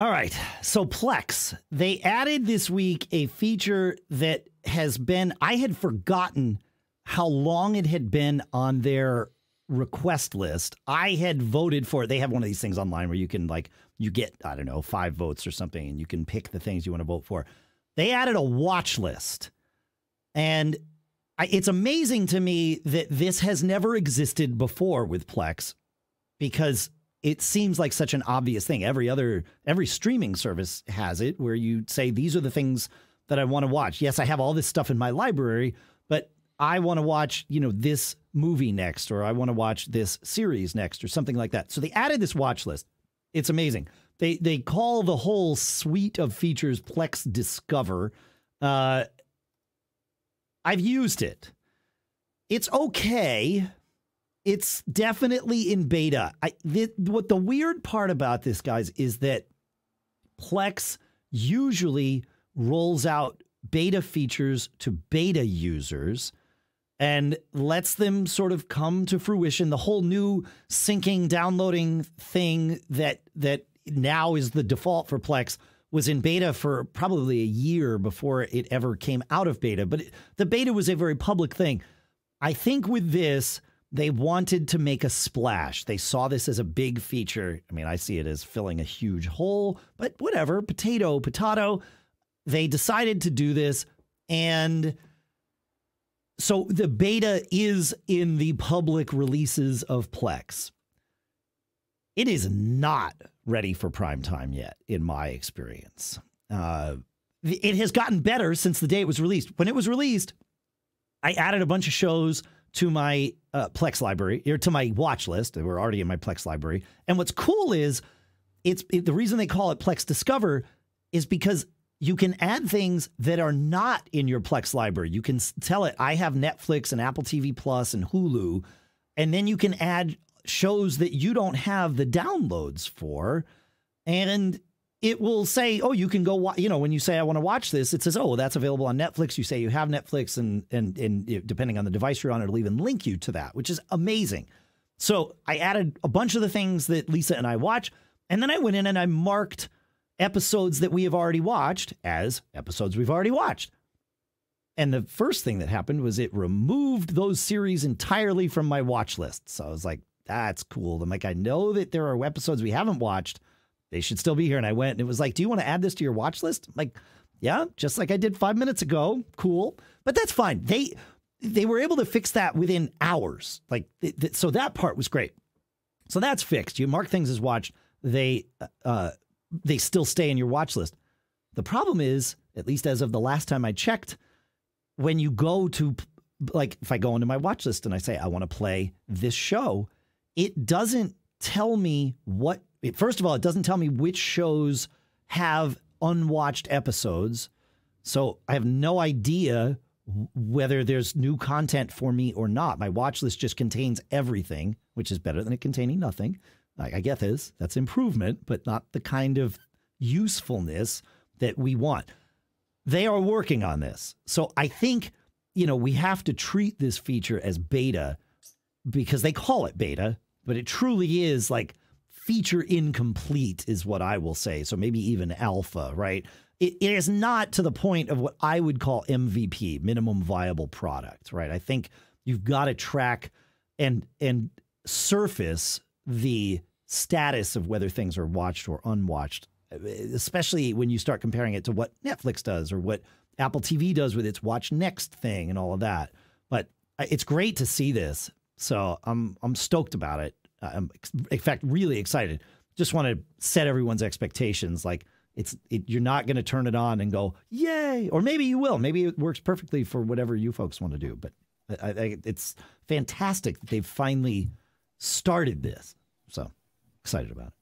All right. So Plex, they added this week a feature that has been, I had forgotten how long it had been on their request list. I had voted for it. They have one of these things online where you can, like, you get, I don't know, five votes or something, and you can pick the things you want to vote for. They added a watch list. And I, it's amazing to me that this has never existed before with Plex because it seems like such an obvious thing. Every other every streaming service has it where you say these are the things that I want to watch. Yes, I have all this stuff in my library, but I want to watch, you know, this movie next or I want to watch this series next or something like that. So they added this watch list. It's amazing. They they call the whole suite of features Plex Discover. Uh I've used it. It's okay it's definitely in beta. I what the weird part about this, guys, is that Plex usually rolls out beta features to beta users and lets them sort of come to fruition. The whole new syncing, downloading thing that that now is the default for Plex was in beta for probably a year before it ever came out of beta. But it, the beta was a very public thing. I think with this, they wanted to make a splash. They saw this as a big feature. I mean, I see it as filling a huge hole, but whatever, potato, potato. They decided to do this. And so the beta is in the public releases of Plex. It is not ready for prime time yet, in my experience. Uh, it has gotten better since the day it was released. When it was released, I added a bunch of shows to my uh, Plex library or to my watch list. They were already in my Plex library. And what's cool is it's it, the reason they call it Plex Discover is because you can add things that are not in your Plex library. You can tell it, I have Netflix and Apple TV Plus and Hulu. And then you can add shows that you don't have the downloads for. And it will say, "Oh, you can go." Wa-, you know, when you say, "I want to watch this," it says, "Oh, that's available on Netflix." You say you have Netflix, and and and depending on the device you're on, it'll even link you to that, which is amazing. So I added a bunch of the things that Lisa and I watch, and then I went in and I marked episodes that we have already watched as episodes we've already watched. And the first thing that happened was it removed those series entirely from my watch list. So I was like, "That's cool." I'm like, I know that there are episodes we haven't watched they should still be here. And I went and it was like, do you want to add this to your watch list? I'm like, yeah, just like I did five minutes ago. Cool. But that's fine. They, they were able to fix that within hours. Like, th- th- so that part was great. So that's fixed. You mark things as watched. They, uh, they still stay in your watch list. The problem is, at least as of the last time I checked, when you go to, like, if I go into my watch list and I say, I want to play this show, it doesn't tell me what first of all, it doesn't tell me which shows have unwatched episodes. So I have no idea whether there's new content for me or not. My watch list just contains everything, which is better than it containing nothing. I, I get this. That's improvement, but not the kind of usefulness that we want. They are working on this. So I think, you know, we have to treat this feature as beta because they call it beta, but it truly is like feature incomplete, is what I will say. So maybe even alpha, right? It, it is not to the point of what I would call MVP, minimum viable product, right? I think you've got to track and and surface the status of whether things are watched or unwatched, especially when you start comparing it to what Netflix does or what Apple TV does with its Watch Next thing and all of that. But uh, it's great to see this. So I'm I'm stoked about it. I'm in fact really excited. Just want to set everyone's expectations. Like it's it, you're not going to turn it on and go yay, or maybe you will. Maybe it works perfectly for whatever you folks want to do. But I, I, it's fantastic that they've finally started this. So excited about it.